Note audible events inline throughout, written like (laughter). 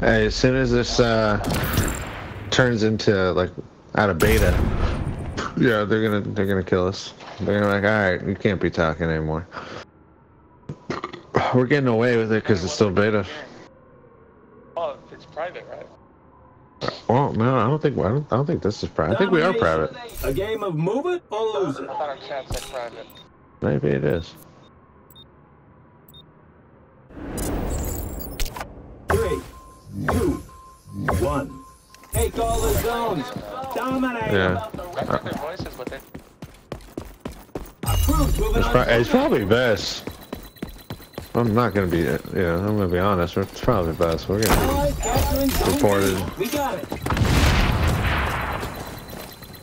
Hey, as soon as this uh, turns into like out of beta, yeah, they're gonna they're gonna kill us. They're gonna be like, all right, you can't be talking anymore. We're getting away with it because it's still beta. Oh, it's private, right? Well, no, I don't think I don't, I don't think this is private. I think we are private. A game of move it or lose I it. thought our chat said private. Maybe it is. Three, two, one. Take all the zones. Dominate. Yeah. Record their voices with it. Crews moving It's, pro- it's probably best. I'm not gonna be, yeah, I'm gonna be honest. It's probably best. We're gonna Allies capturing Reported. We got it.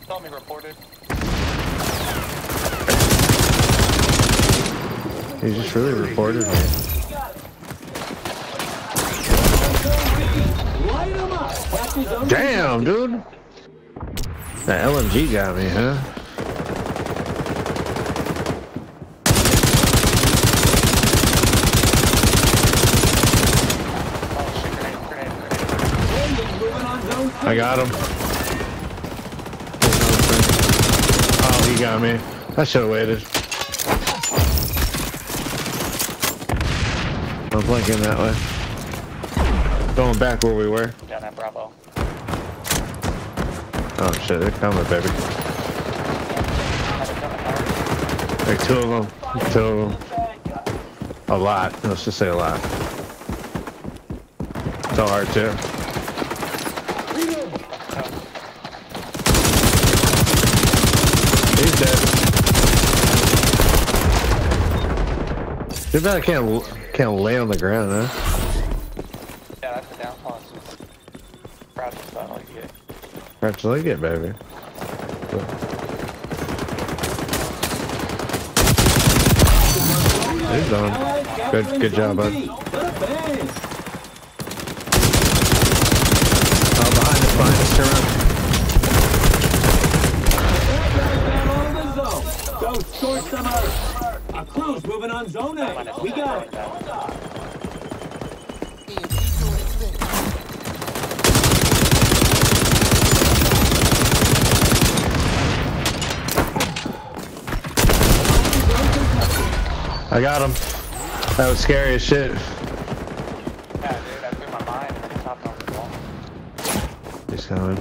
Tell me reported. He just really reported me. Light 'em up. Capture zone Damn, dude. That LMG got me, huh? I got him. Oh, he got me. I should have waited. I'm blinking that way. Going back where we were. Down at Bravo. Oh shit, they're coming, baby. Have it. Like two of them. Two of them. A lot. Let's just say a lot. So hard too. He's dead. Too bad I can't can't lay on the ground, huh? Yeah, that's the downfall. It's just crouching style like it. Crouch like it, baby. He's done. Good- good job, bud. B. Good advance. Oh, behind us, behind us, turn around. Down all the zone. Go score some earth. Our crew's moving on zone A. We got it. I got him. That was scary as shit. Yeah, dude, I threw my mind and then on the wall. He's coming.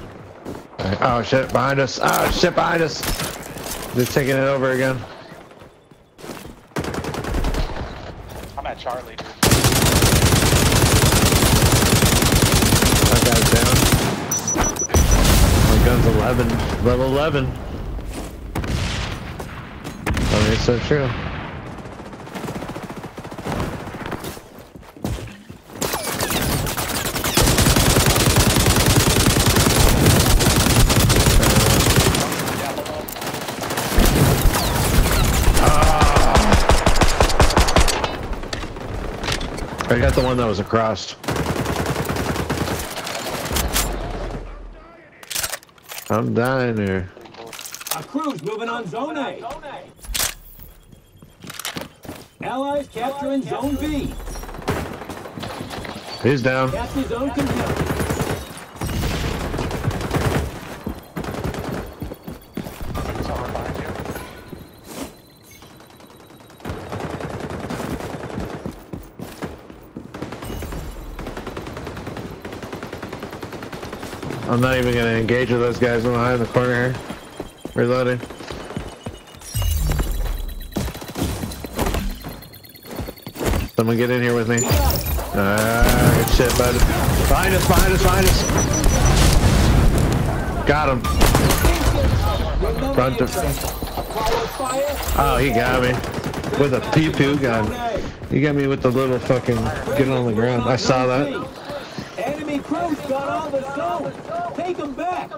Alright. Oh shit, behind us. Oh shit, behind us. They're taking it over again. I'm at Charlie, dude. That guy's down. My gun's 11. Level 11. I mean, it's so true. I got the one that was across. I'm dying here. Our crew's moving on zone A. Allies capturing zone B. He's down. Capture zone contested. I'm not even gonna engage with those guys behind the corner here. Reloading. Someone get in here with me. Ah, good shit, bud. Behind us, behind us, behind us. Got him. Front of. Oh, he got me. With a pew gun. He got me with the little fucking get on the ground. I saw that. Enemy crew's got all the zones. Take them back.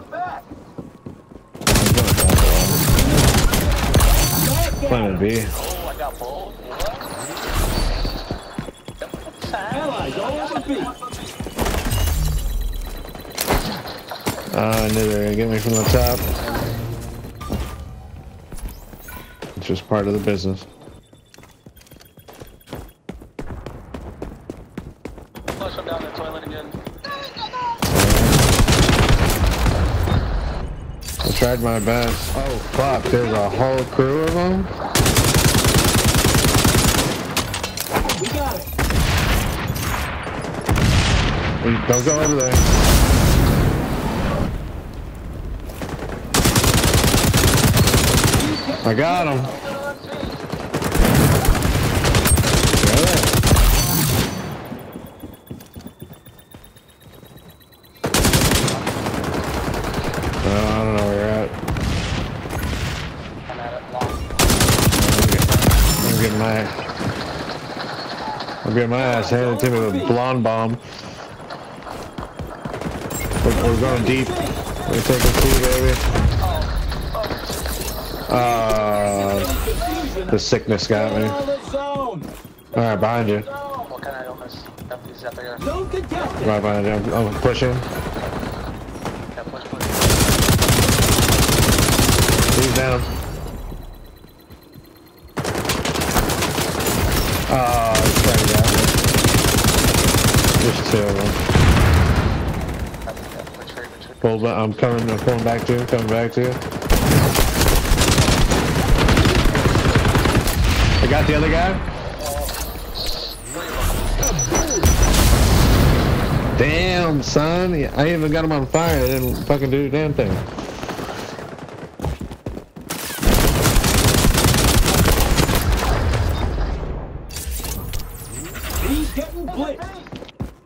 B. Oh, I got bold. Allies all over B. Uh, I knew they were gonna get me from the top. It's just part of the business. Flush him down the toilet again. I tried my best. Oh fuck, there's a whole crew of them? We got it. Don't go over there. I got him. Oh, I don't know where you're at. I'm at it long. I'm getting my I'm getting my ass handed to me with a blonde bomb. We're, we're going deep. We're taking two, baby. Uh, the sickness got me. Alright, behind you. Right behind you. I'm, I'm pushing. Push, push. He's down. Oh, he's trying to get me. There's two of them. Yeah, I'm coming, I'm pulling back to you, coming back to you. I got the other guy. Damn, son. I even got him on fire. I didn't fucking do a damn thing.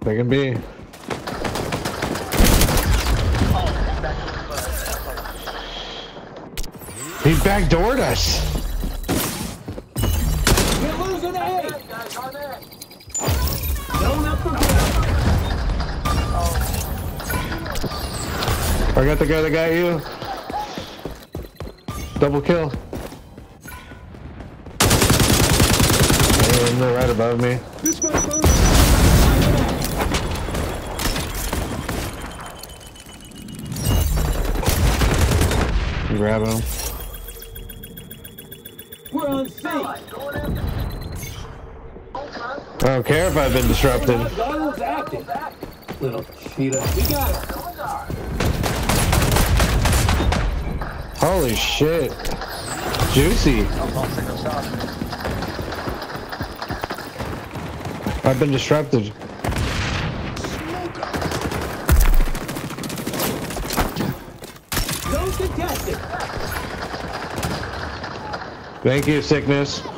They can be. He backdoored us. We're losing A. Zone up for grabs. I got the guy that got you. Double kill. And they're right above me. I'm grabbing him. I don't care if I've been disrupted. Holy shit. Juicy. I've been disrupted. Zone contested. Thank you, sickness. But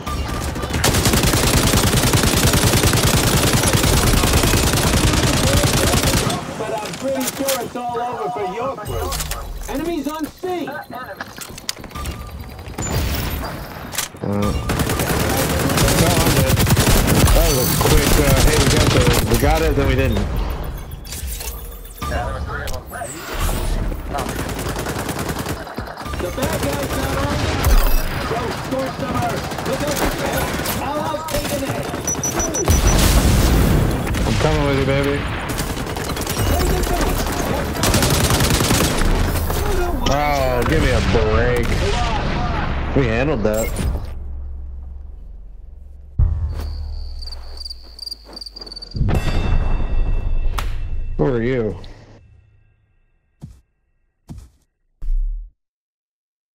I'm pretty sure it's all over for your crew. Enemies on C. Uh, no, I'm good. That was a quick, uh, hey, we got the, we got it, then we didn't. Yeah, there were three of them. The bad guy's not on I'm coming with you, baby. Oh, give me a break. We handled that. Who are you?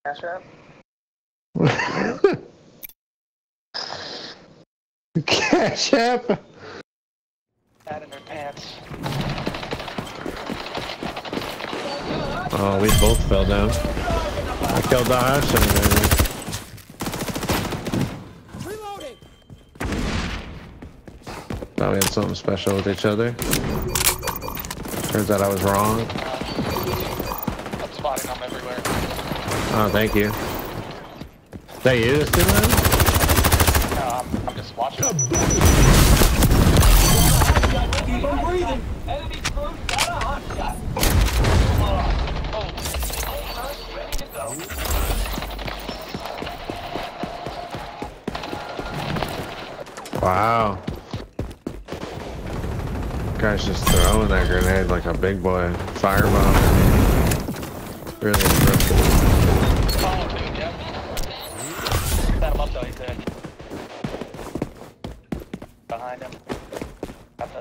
Cash app? Cash app? Had in her pants. Oh, we both fell down. I killed the Hudson, baby. Reloading. Thought we had something special with each other. Turns out I was wrong. I'm spotting them everywhere. Oh, thank you. That you that's doing that? No, I'm, I'm just watching. Keep on breathing. Enemy crew got a hot shot. Wow. Guy's just throwing that grenade like a big boy. Firebomb. Really impressive. Oh, dude, yep. Set him up though, he's dead. Behind him. Got the...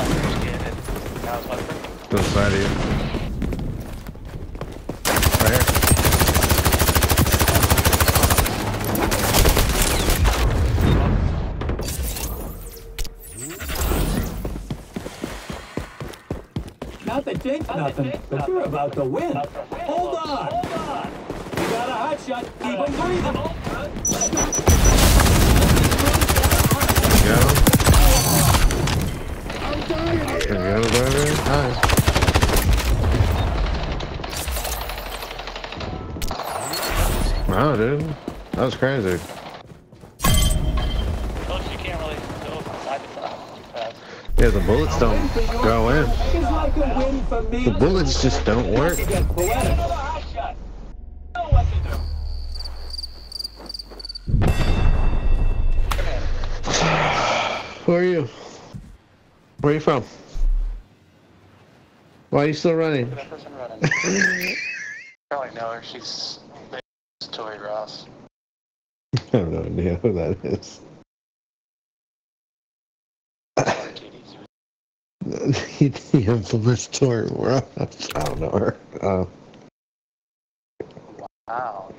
Understated. Now it's what? To the side of you. Not to jinx nothing, to win. A me. The bullets just don't work. You get poetic. Who are you? Where are you from? Why are you still running? That person running. Probably know her. She's Tori Ross. I have no idea who that is. (laughs) the infamous Tori Ross. (laughs) I don't know her. Uh, Wow.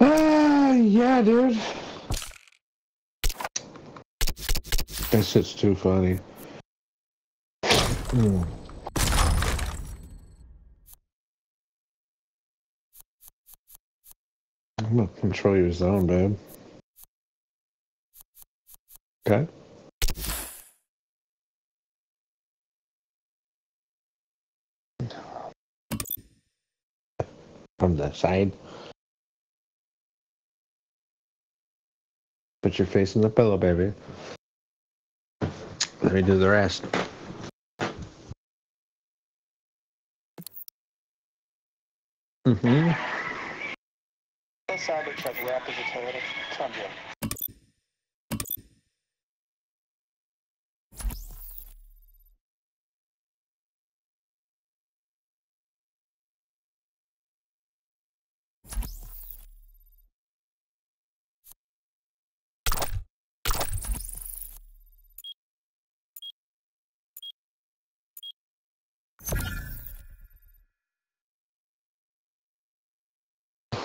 ah, yeah, dude. That shit's too funny. Hmm. I'm gonna control your zone, babe. Okay. From the side. Put your face in the pillow, baby. Let me do the rest. Mm-hmm.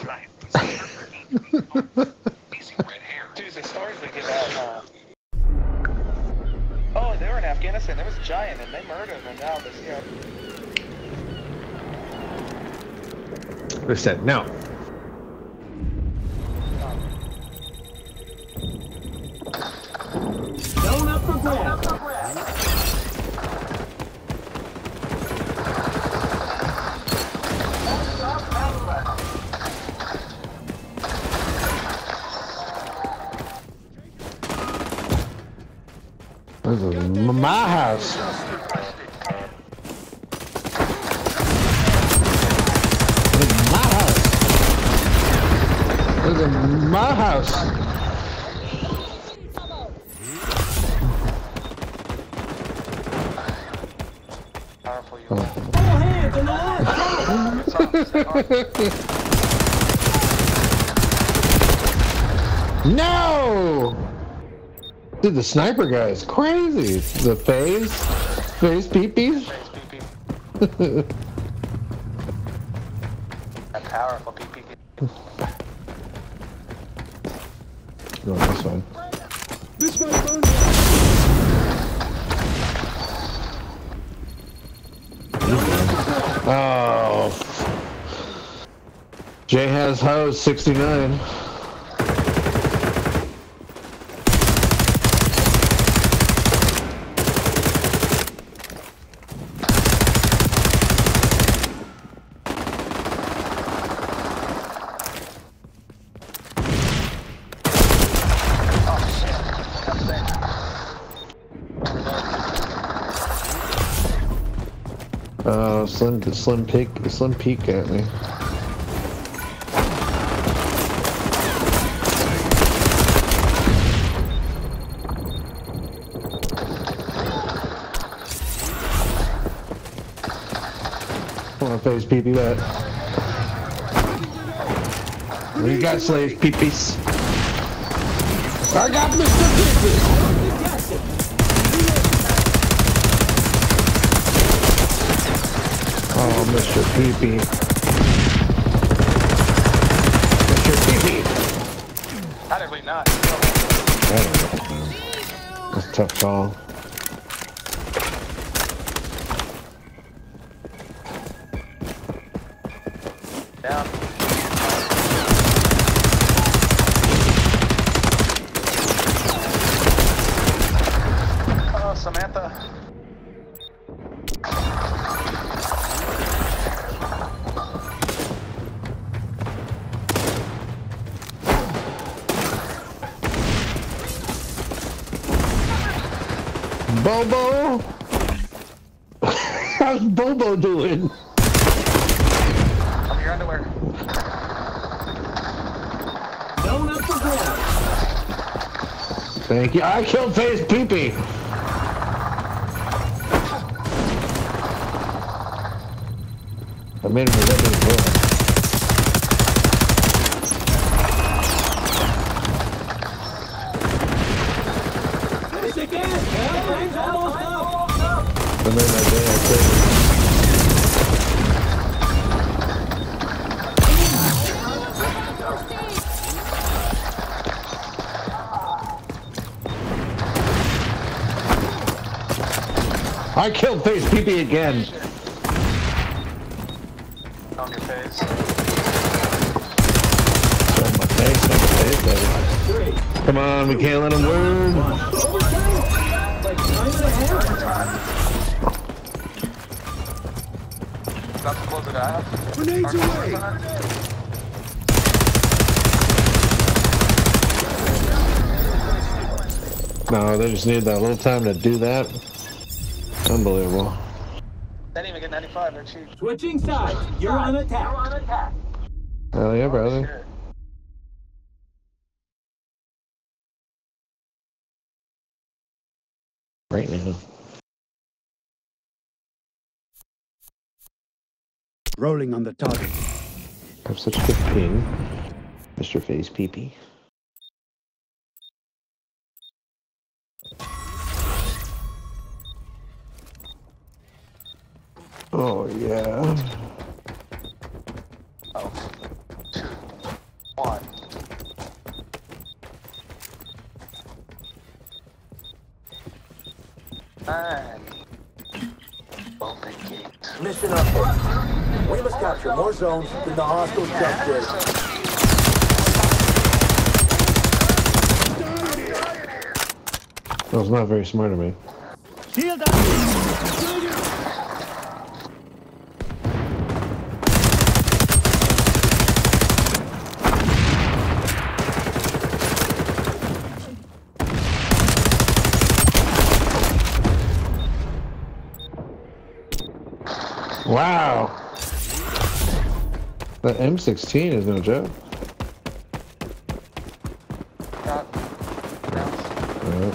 That sound looks like rap is a toilet. Tundra. Dude, the stories they give out, huh? Oh, they were in Afghanistan. There was a giant, and they murdered him. And now this, you know, They said no. Zone up for grabs. This is my house. This is my house. This is my house. (laughs) No! Dude, the sniper guy is crazy. The phase, phase peepees. Thanks, PP. A powerful PP. No, that's fine. This way, burn. Oh. Jay has hose 69. Slim, slim peek, slim peek at me. Want to face peepee that? What you got, slaves, peepees? I got Mr. Peepee! Mr. Peepee! How did we not? I don't know. That's a tough call. How's Bobo doing? Cover your underwear. Zone up for. Thank you. I killed Face Peepee. I killed Face Peepee again. On your face. On my face, on my face, baby. Come on, we can't let him win. Overtime? Like time and a half? About to close it out. Grenades away. No, they just need that little time to do that. Unbelievable. Didn't even get 95, they're cheap. Switching sides. You're on attack. Hell yeah, brother. Shit. Right now. Rolling on the target. I have such good ping. Mr. Face Peepee. Oh yeah. Oh. Two. One. Nine. Open gate. Mission update. We must capture more zones than the hostiles just did. That was not very smart of me. Shield up! Wow. The M16 is no joke. Got. Down. Yeah.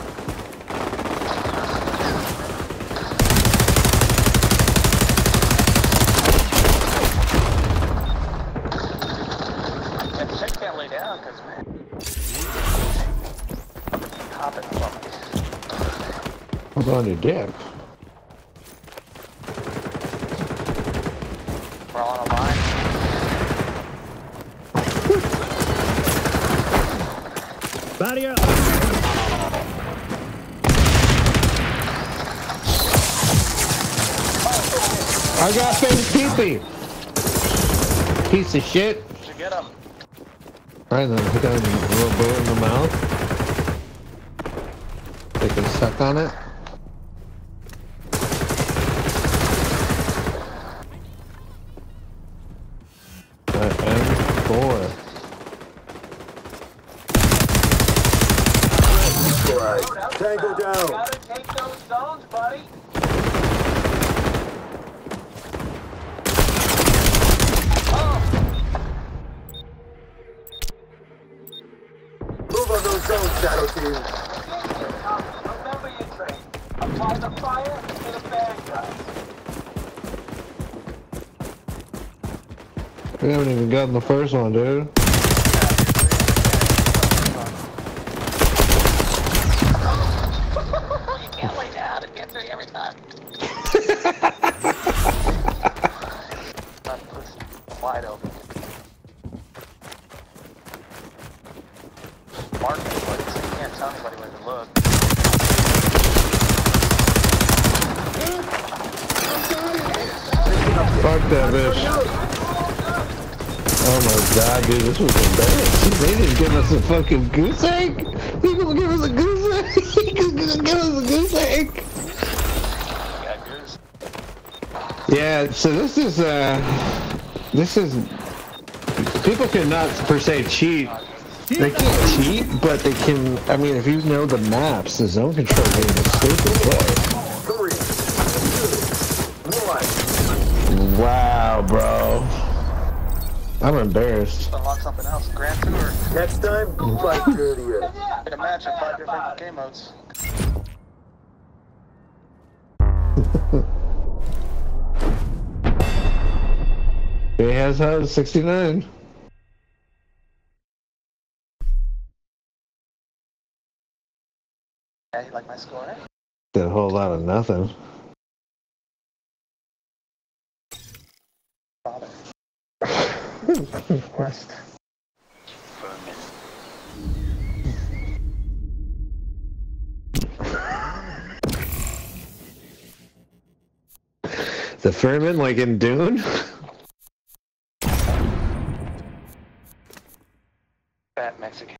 And check can't lay down because, man. Hopping from it. On your dick? We're all on a line. Barrier up! I got Face Peepee. Piece of shit. Did you get him? Alright then, hit that little bullet in the mouth. They can suck on it. Alright, M4. Tango down. Gotta take those zones, buddy. Move on those zones, Shadow Team. Remember your train. To. We haven't even gotten the first one, dude. You can't lay down and get through every time. That puts wide open. Mark anybody, so you can't tell anybody where to look. Fuck that bitch. Oh my god, dude, this was embarrassing. They didn't give us a fucking goose egg. They gonna give us a goose egg. (laughs) They gonna give us a goose egg. Yeah, so this is uh, this is people cannot per se cheat They can't cheat, but they can. I mean, if you know the maps, the zone control game is stupid. Three, two, one. Wow, bro. I'm embarrassed. Unlock something else. Grand Tour. Next time, fight dirtier. Get a match in five different game modes. He has has 69. Yeah, you like my score? Did a whole lot of nothing. West. The Fremen, like in Dune? Fat Mexican.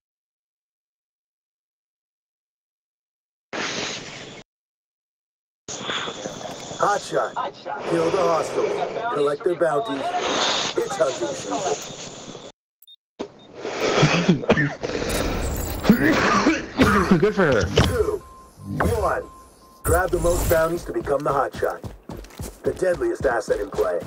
Hotshot. Kill the hostiles. Collect their bounties. It's hunting season. Good for her. Two, one. Grab the most bounties to become the hotshot. The deadliest asset in play.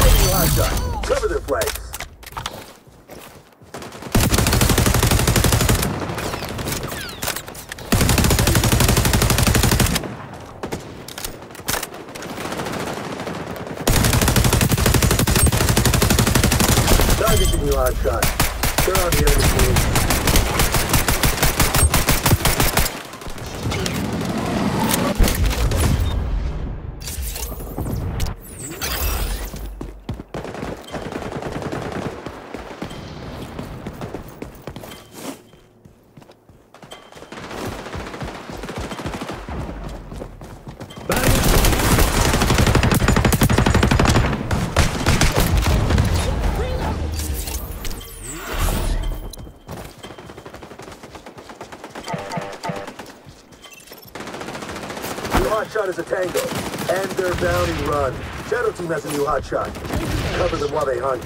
Enemy hotshot. Cover their flanks. Targeting you, hotshot. They're on the enemy team. Is a tango. And their bounty run. Shadow team has a new hotshot. Cover them while they hunt.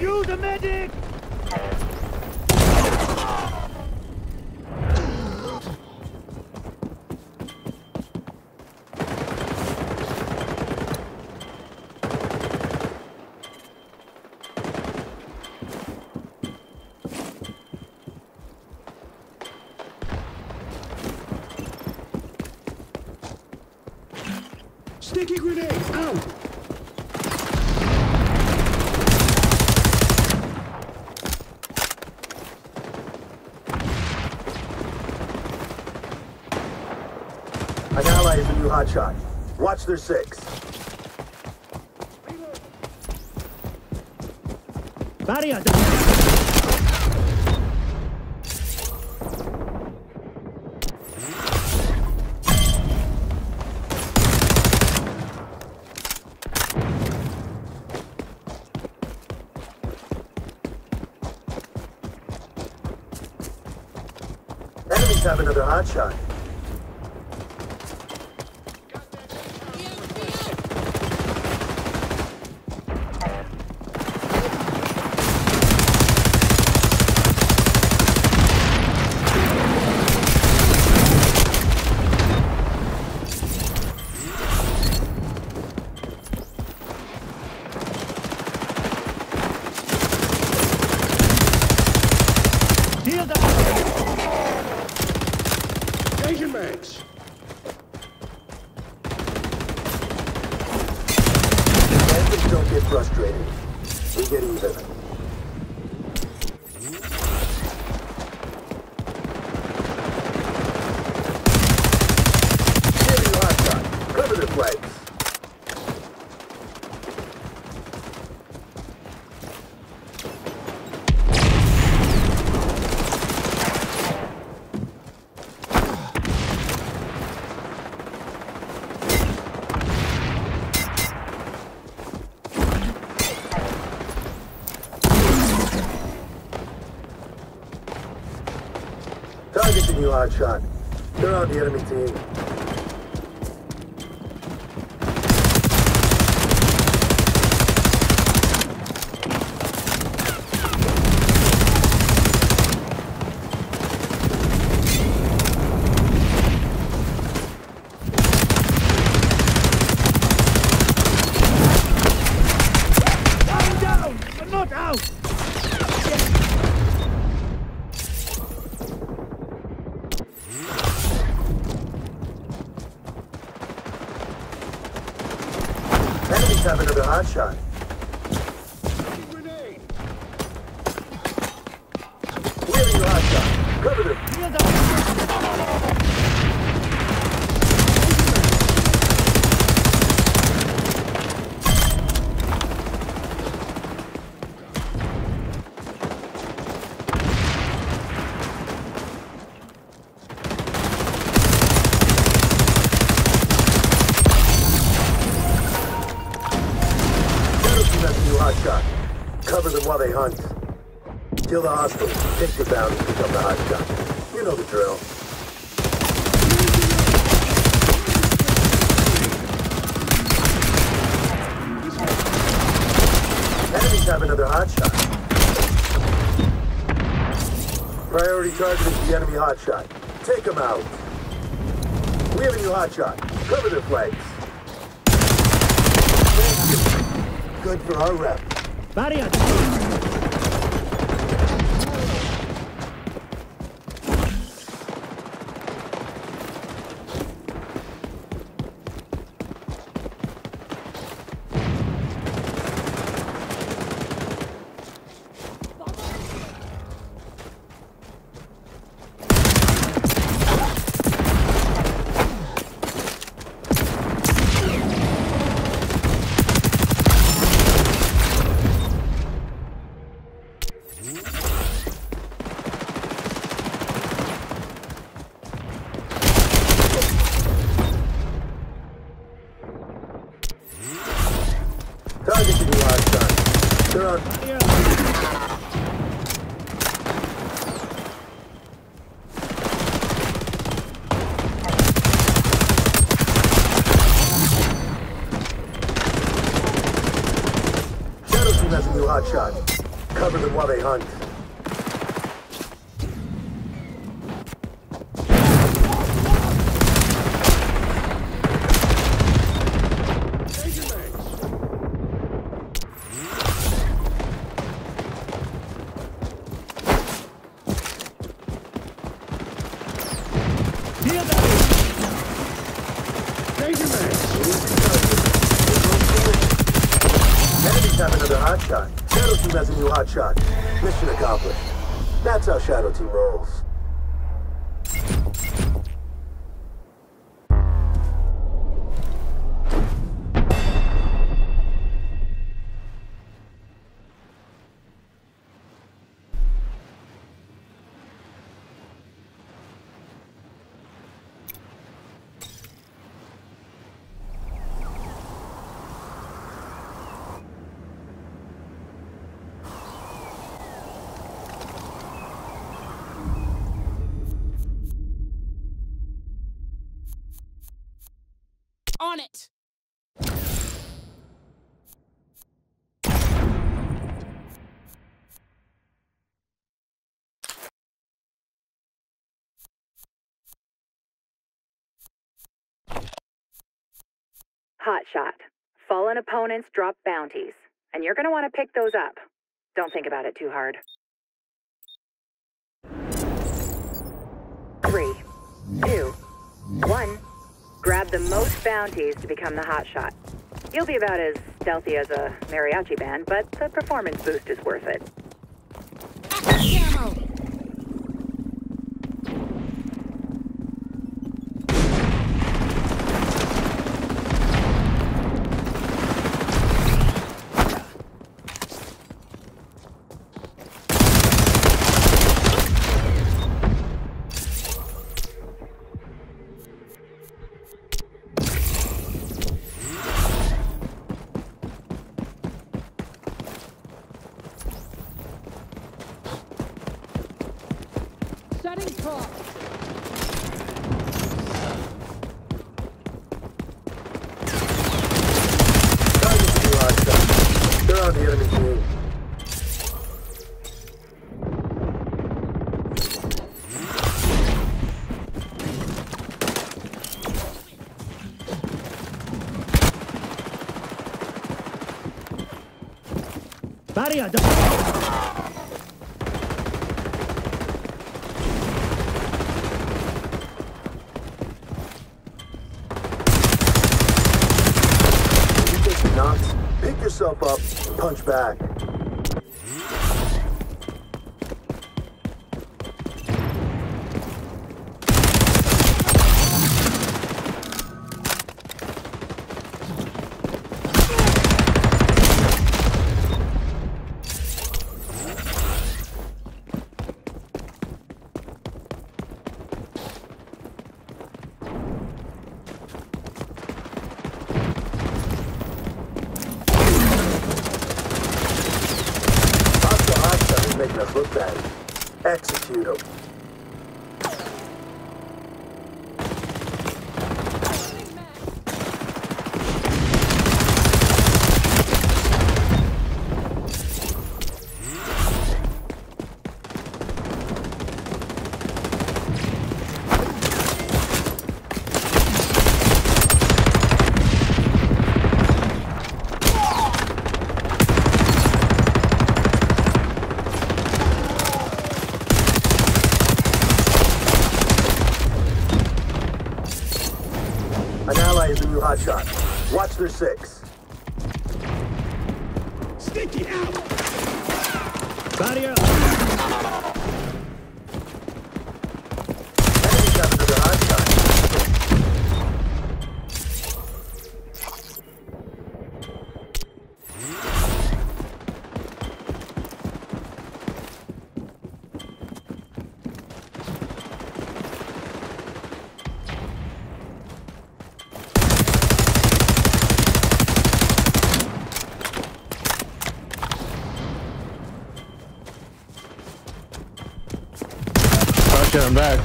Use a medic! Sticky grenade, out! An ally is a new hotshot. Watch their six. Barrier! Enemies have another hotshot. Shield hot. They're on the enemy team. I'm down! I'm not out! Enemies have another hot shot. Grenade! We have a new hot shot. Cover them. Shield up! Shadow team has a new hot shot. Cover them while they hunt. Kill the hostiles. Take the bounty. Become the hot shot. You know the drill. Enemies have another hot shot. Priority target is the enemy hot shot. Take them out. We have a new hot shot. Cover their flanks. Thank you. Good for our rep. Barrier! Target the new hot shot. They're on. Shadow team has a new hot shot. Cover them while they hunt. Hot shot. Fallen opponents drop bounties, and you're going to want to pick those up. Don't think about it too hard. Three, two, one. Grab the most bounties to become the hot shot. You'll be about as stealthy as a mariachi band, but the performance boost is worth it. You take the pick yourself up, punch back. Six. Back.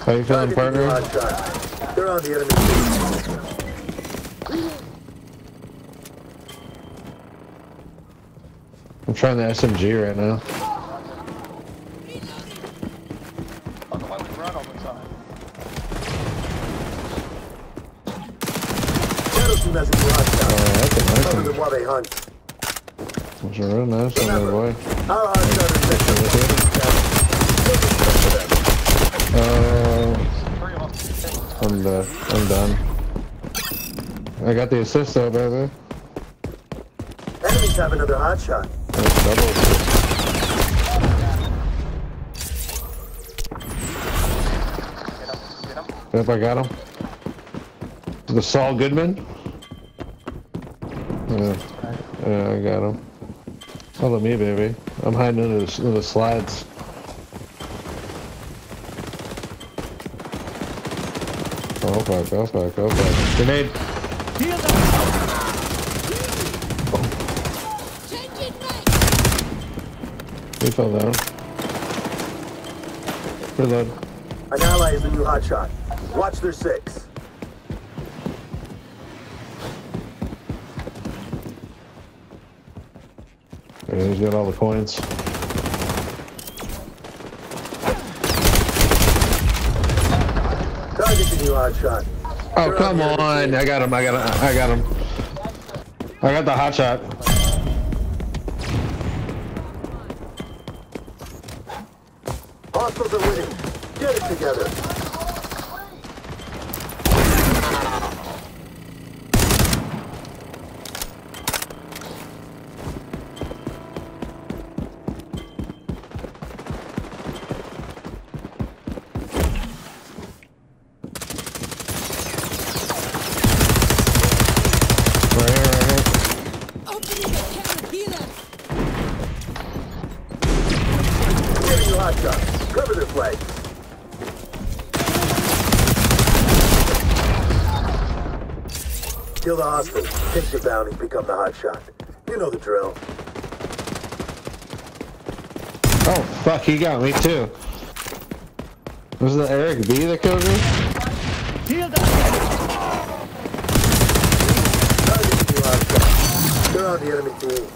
How you feeling, Target partner? They're on the enemy. I'm trying the SMG right now. Fucking let me run all the time. Shadow team has a new. Oh, that's a nice one. Them while they hunt. That's a real nice boy. Our hotshot is next to Uh, Three of them. I'm done. I'm done. I got the assist though, baby. Enemies have another hotshot. That's double. Get him. Get him. Yep, I got him. The Saul Goodman? Yeah, yeah I got him. Follow me, baby. I'm hiding under the, in the slides. Oh fuck, oh fuck, oh fuck. Grenade! Heal them. Changing mag. He fell down. Reload. An ally is a new hotshot. Watch their six. Yeah, he's got all the coins. Target the new hotshot. Oh, They're come on. I got him, I got him, I got him. I got the hot shot. Hostiles are winning. Get it together. Right here, right here. Opening the counter healer. Get a new hotshot. Cover their flanks. Kill the hostiles. Take the bounty. Become the hotshot. You know the drill. Oh, fuck, he got me too. Was it Eric B that killed me? Heal the new. They're on the enemy team.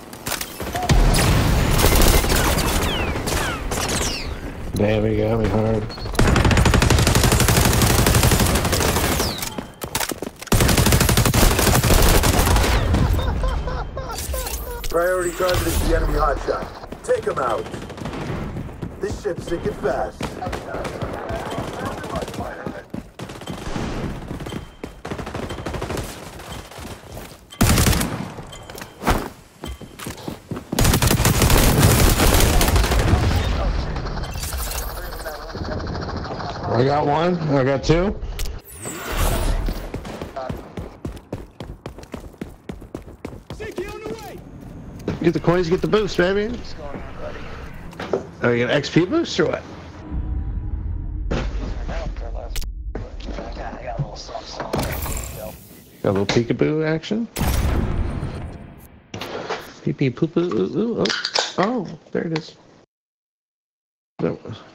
Damn, he got me hard. Target is the enemy hotshot. Take them out. This ship's sinking fast. I got one. I got two. Get the coins, get the boost, baby. What's going on, buddy? Oh, you got an XP boost or what? I don't care less. I got, a little something, something. Yo, Got a little peekaboo action. Pee pee poo poo ooh, ooh, oh. oh, there it is.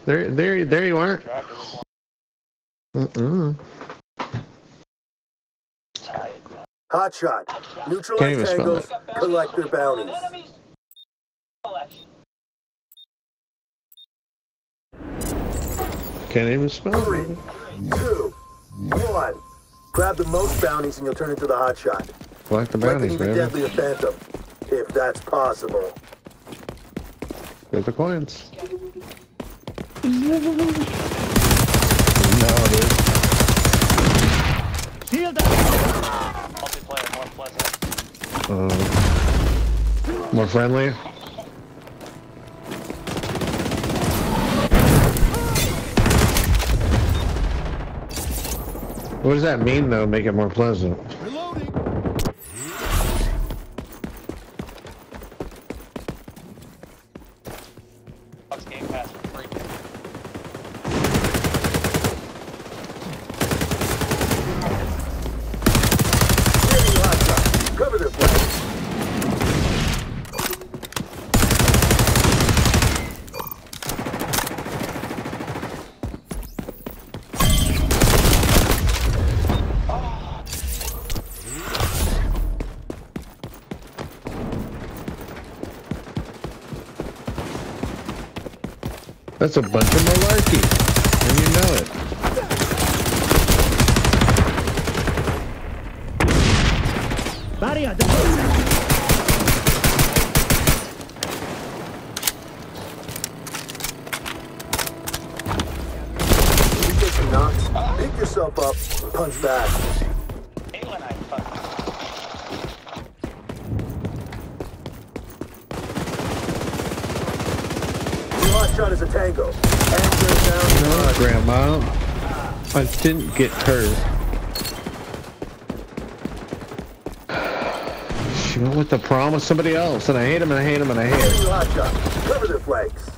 There, there, there you are. Drive to this Mm-mm. one. Tight, man. Hotshot. Can't Neutralize even tangles. Collect their bounties. Can't even spell Three, it. two, one. Grab the most bounties and you'll turn into the hotshot. Collect the One can bounties, even baby. deadly a phantom, if that's possible. Get the coins. No, dude. Shield up! Uh, more friendly. What does that mean, though? Make it more pleasant. That's a bunch of malarkey. And you know it. Barrier down! You get some knocks, pick yourself up, and punch back. Hate when I fuck. The hotshot is a tango. And they're down. No, Grandma. I didn't get hurt. She went with the prom with somebody else, and I hate him, and I hate him, and I hate him. Cover their flanks.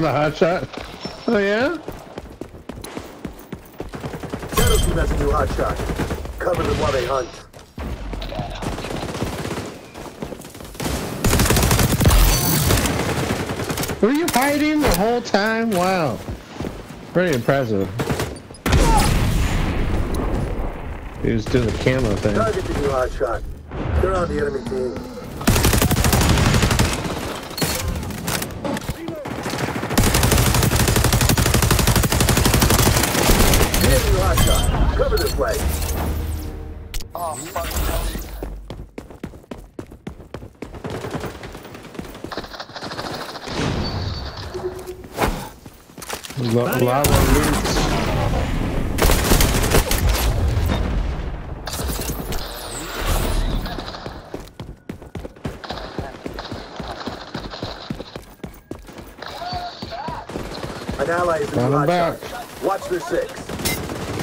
Hot the hot shot. Oh yeah? Shadow team has a new hotshot. Cover them while they hunt. Were you hiding the whole time? Wow. Pretty impressive. He was doing the camo thing. Target the new hotshot. They're on the enemy team. Enemy hotshot. Cover this way. Oh, fuck. La- lava roots. An ally is the Got new him back. Watch their six.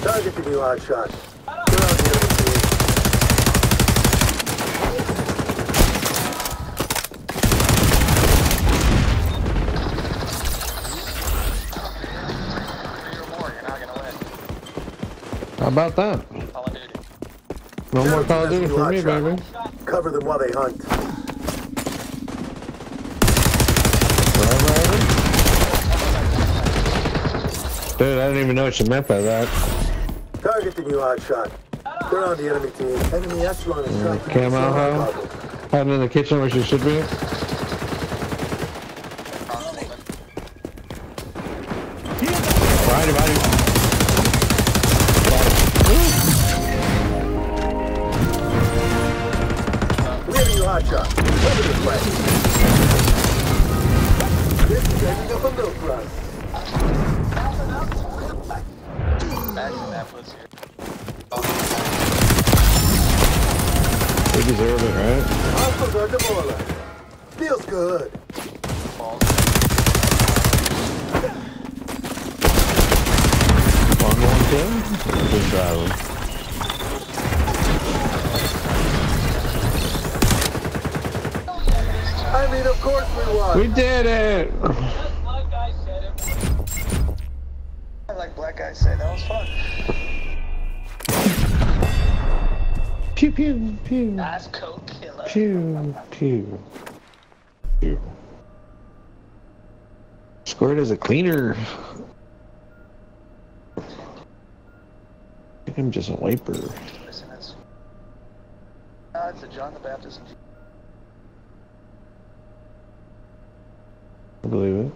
Target the new hotshot. They're on the enemy team. Three or more, you're win. How about that? No more Call of Duty for me, baby. Cover them while they hunt. Dude, I didn't even know what you meant by that. Target the new hotshot. They're on the enemy team. Enemy echelon is tracking. camo. Hiding in the kitchen where she should be. As a cleaner. I think I'm just a wiper. Listen, it's, uh, it's a John the Baptist. I believe it.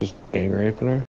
Just gang raping her.